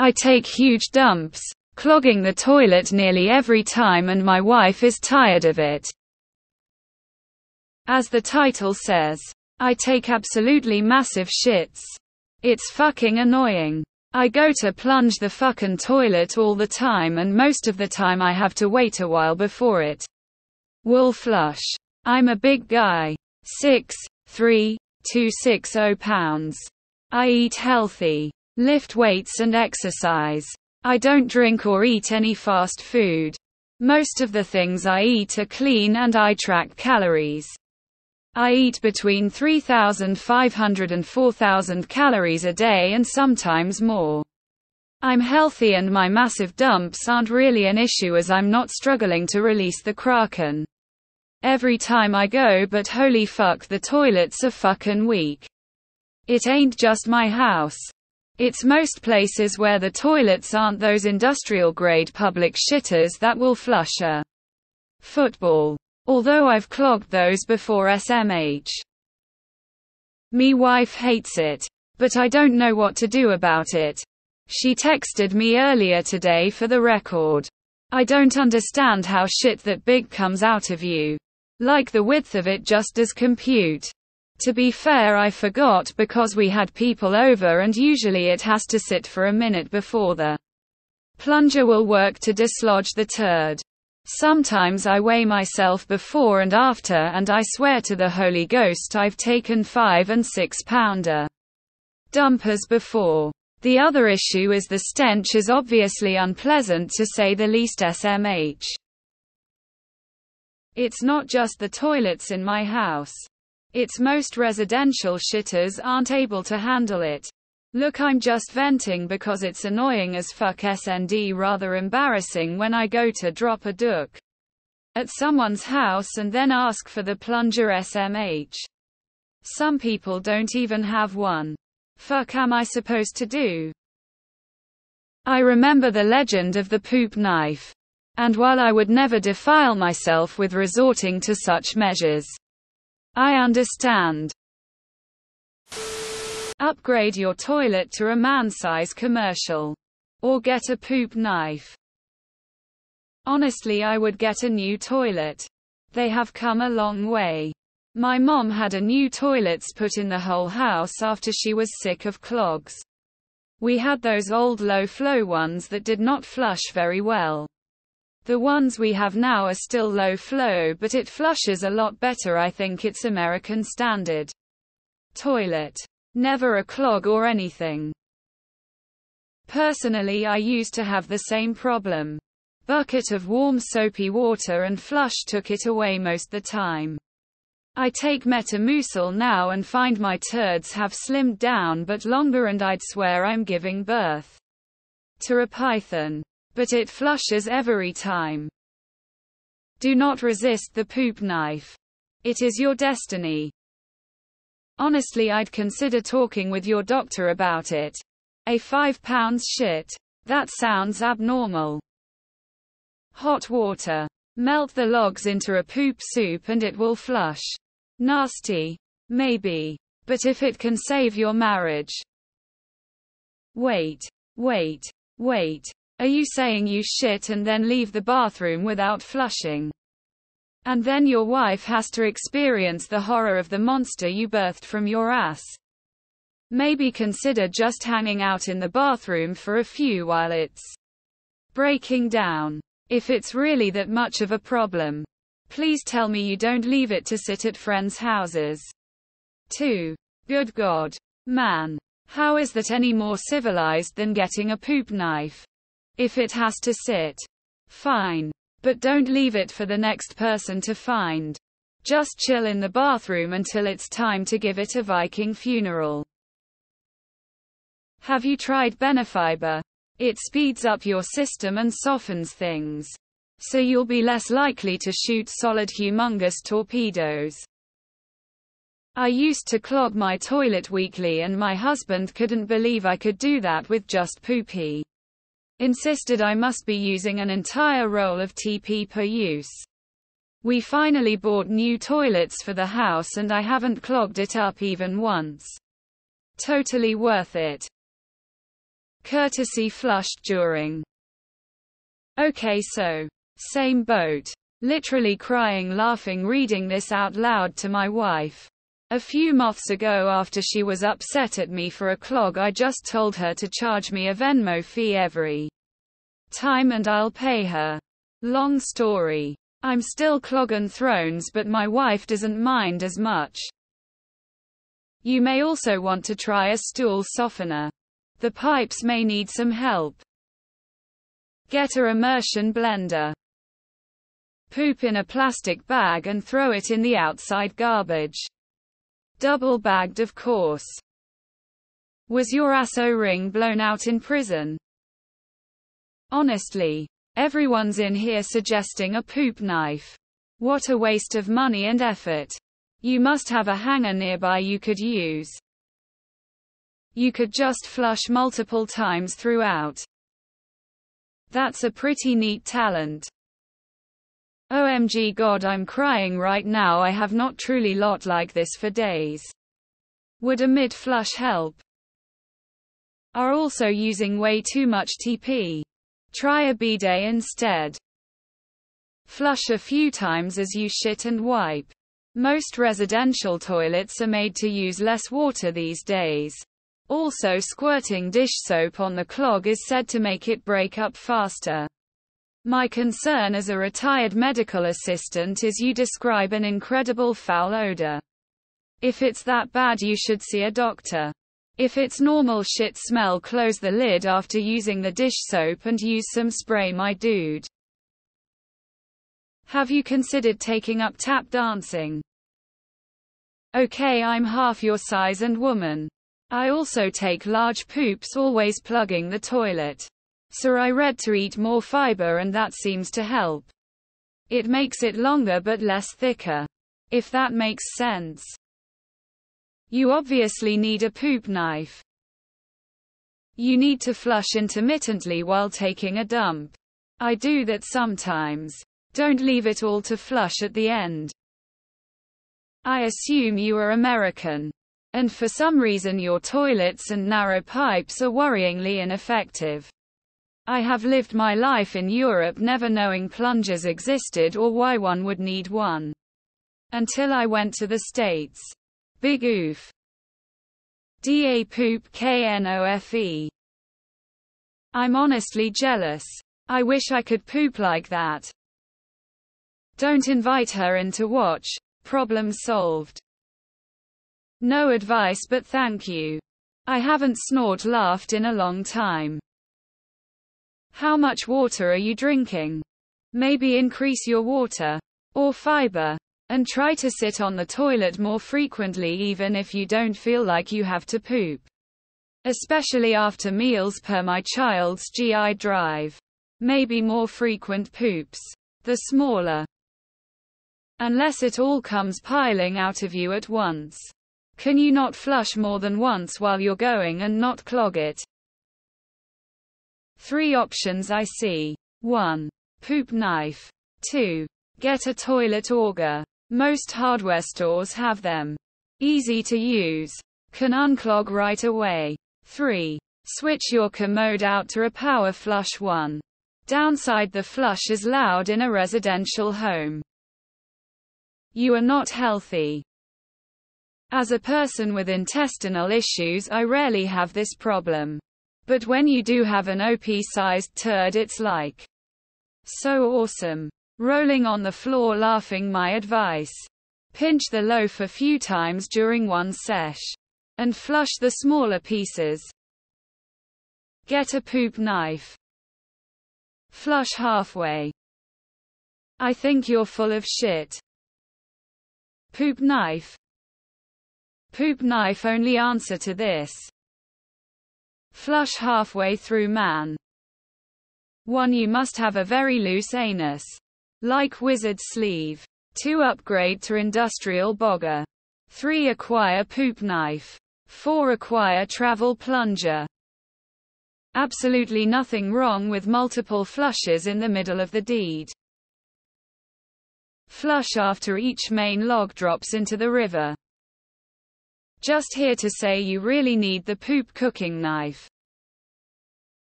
I take huge dumps, clogging the toilet nearly every time and my wife is tired of it. As the title says, I take absolutely massive shits. It's fucking annoying. I go to plunge the fucking toilet all the time and most of the time I have to wait a while before it will flush. I'm a big guy. 6, 3, 260 pounds. I eat healthy, lift weights and exercise. I don't drink or eat any fast food. Most of the things I eat are clean and I track calories. I eat between 3,500 and 4,000 calories a day and sometimes more. I'm healthy and my massive dumps aren't really an issue as I'm not struggling to release the kraken. Every time I go but holy fuck the toilets are fucking weak. It ain't just my house. It's most places where the toilets aren't those industrial grade public shitters that will flush a football. Although I've clogged those before SMH. Me wife hates it. But I don't know what to do about it. She texted me earlier today for the record. I don't understand how shit that big comes out of you. Like the width of it just does compute. To be fair I forgot because we had people over and usually it has to sit for a minute before the plunger will work to dislodge the turd. Sometimes I weigh myself before and after and I swear to the Holy Ghost I've taken 5 and 6 pounder dumpers before. The other issue is the stench is obviously unpleasant to say the least SMH. It's not just the toilets in my house. It's most residential shitters aren't able to handle it. Look I'm just venting because it's annoying as fuck SND rather embarrassing when I go to drop a duck at someone's house and then ask for the plunger SMH. Some people don't even have one. Fuck am I supposed to do? I remember the legend of the poop knife. And while I would never defile myself with resorting to such measures, I understand. Upgrade your toilet to a man-size commercial. Or get a poop knife. Honestly I would get a new toilet. They have come a long way. My mom had a new toilets put in the whole house after she was sick of clogs. We had those old low flow ones that did not flush very well. The ones we have now are still low flow but it flushes a lot better I think it's American standard. Toilet. Never a clog or anything. Personally I used to have the same problem. Bucket of warm soapy water and flush took it away most the time. I take Metamucil now and find my turds have slimmed down but longer and I'd swear I'm giving birth to a python. But it flushes every time. Do not resist the poop knife. It is your destiny. Honestly I'd consider talking with your doctor about it. A 5 pounds shit. That sounds abnormal. Hot water. Melt the logs into a poop soup and it will flush. Nasty. Maybe. But if it can save your marriage. Wait. Wait. Wait. Are you saying you shit and then leave the bathroom without flushing? And then your wife has to experience the horror of the monster you birthed from your ass. Maybe consider just hanging out in the bathroom for a few while it's breaking down. If it's really that much of a problem, please tell me you don't leave it to sit at friends' houses. 2. Good God. Man. How is that any more civilized than getting a poop knife? If it has to sit. Fine. But don't leave it for the next person to find. Just chill in the bathroom until it's time to give it a Viking funeral. Have you tried Benefiber? It speeds up your system and softens things. So you'll be less likely to shoot solid humongous torpedoes. I used to clog my toilet weekly and my husband couldn't believe I could do that with just poopy insisted I must be using an entire roll of TP per use. We finally bought new toilets for the house and I haven't clogged it up even once. Totally worth it. Courtesy flushed during. Okay so. Same boat. Literally crying laughing reading this out loud to my wife. A few months ago after she was upset at me for a clog I just told her to charge me a Venmo fee every time and I'll pay her. Long story. I'm still clogging thrones but my wife doesn't mind as much. You may also want to try a stool softener. The pipes may need some help. Get a immersion blender. Poop in a plastic bag and throw it in the outside garbage. Double bagged of course. Was your asso ring blown out in prison? Honestly. Everyone's in here suggesting a poop knife. What a waste of money and effort. You must have a hanger nearby you could use. You could just flush multiple times throughout. That's a pretty neat talent. OMG god I'm crying right now I have not truly lot like this for days. Would a mid-flush help? Are also using way too much TP. Try a bidet instead. Flush a few times as you shit and wipe. Most residential toilets are made to use less water these days. Also squirting dish soap on the clog is said to make it break up faster. My concern as a retired medical assistant is you describe an incredible foul odor. If it's that bad you should see a doctor. If it's normal shit smell close the lid after using the dish soap and use some spray my dude. Have you considered taking up tap dancing? Okay I'm half your size and woman. I also take large poops always plugging the toilet. So I read to eat more fiber and that seems to help. It makes it longer but less thicker. If that makes sense. You obviously need a poop knife. You need to flush intermittently while taking a dump. I do that sometimes. Don't leave it all to flush at the end. I assume you are American. And for some reason your toilets and narrow pipes are worryingly ineffective. I have lived my life in Europe never knowing plungers existed or why one would need one. Until I went to the States. Big oof. Da poop knofe. I'm honestly jealous. I wish I could poop like that. Don't invite her in to watch. Problem solved. No advice but thank you. I haven't snort laughed in a long time. How much water are you drinking? Maybe increase your water or fiber and try to sit on the toilet more frequently even if you don't feel like you have to poop. Especially after meals per my child's GI drive. Maybe more frequent poops. The smaller. Unless it all comes piling out of you at once. Can you not flush more than once while you're going and not clog it? Three options I see. 1. Poop knife. 2. Get a toilet auger. Most hardware stores have them. Easy to use. Can unclog right away. 3. Switch your commode out to a power flush one. Downside the flush is loud in a residential home. You are not healthy. As a person with intestinal issues I rarely have this problem. But when you do have an OP-sized turd it's like so awesome. Rolling on the floor laughing my advice. Pinch the loaf a few times during one sesh. And flush the smaller pieces. Get a poop knife. Flush halfway. I think you're full of shit. Poop knife. Poop knife only answer to this. Flush halfway through man. 1. You must have a very loose anus. Like wizard sleeve. 2. Upgrade to industrial bogger. 3. Acquire poop knife. 4. Acquire travel plunger. Absolutely nothing wrong with multiple flushes in the middle of the deed. Flush after each main log drops into the river. Just here to say you really need the poop cooking knife.